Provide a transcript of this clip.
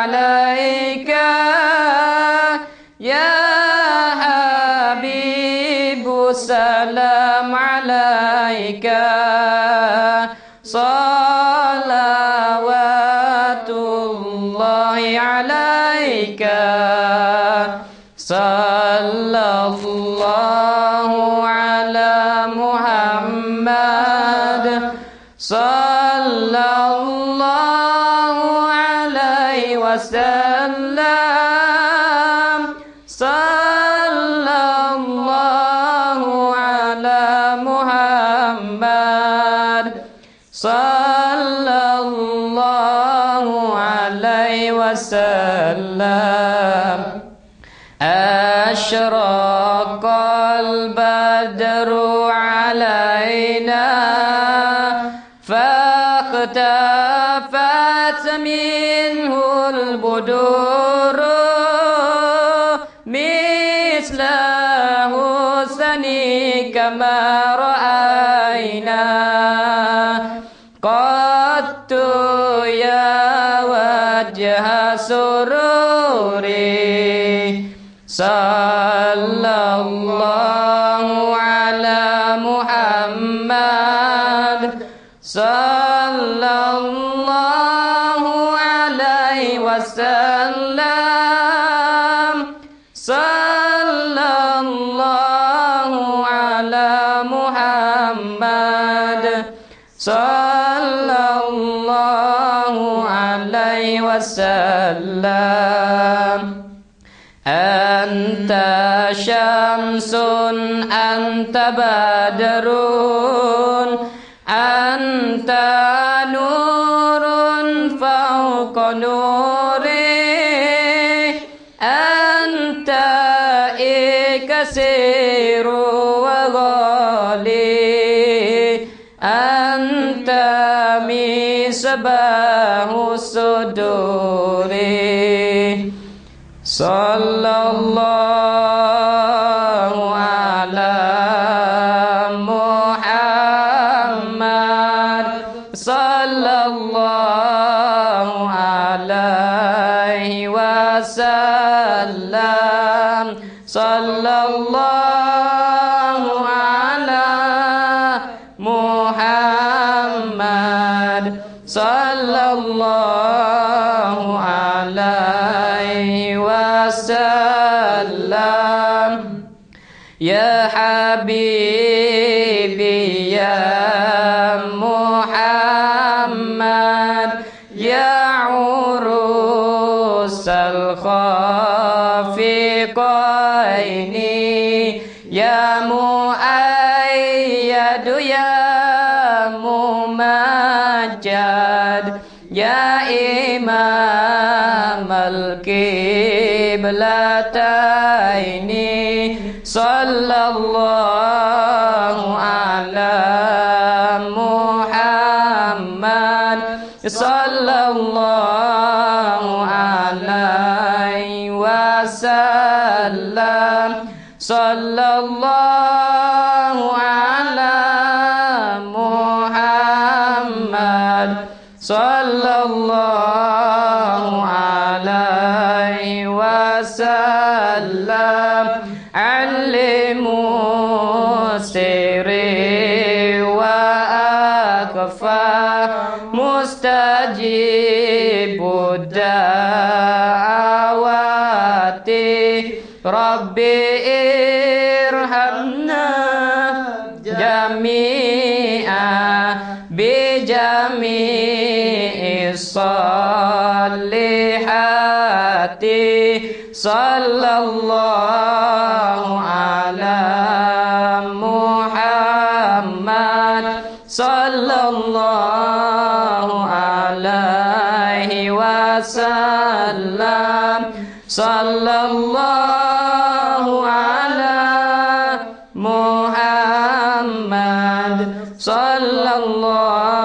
عليك يا حبيب سلام عليك. صلوات الله عليك. صلى الله وسلم. أشرق البدر علينا فاختفت منه البدور مثل حسني كما رأينا وجه سروري. صلى الله على محمد. صلى الله عليه وسلم. صلى الله على محمد. صلى وسلم. أنت شمس أنت بدر أنت نور فوق نوري أنت كثير وغالي. أنت مصباح عليه وسلم. صلى الله على محمد. صلى الله عليه وسلم. يا حبيبي يا محمد. الخافقين يا مؤيد يا ممجد يا إمام القبلتين صلى الله وسلم. صلى الله على محمد. صلى الله عليه وسلم. علموا سري وأكفى. مستجيب الدعوات ربي ارحمنا جميعا بجميع الصالحين صلى الله على محمد. صلى الله عليه وسلم. صلى الله صلى الله